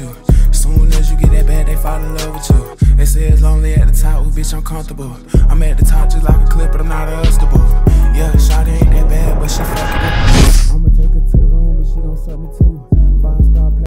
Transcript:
with you. Soon as you get that bad, they fall in love with you. They say it's lonely at the top, ooh, bitch, I'm comfortable. I'm at the top just like a clip, but I'm not a. Yeah, shot ain't that bad, but she fucked fuckable. I'ma take her to the room and she gon' suck me too.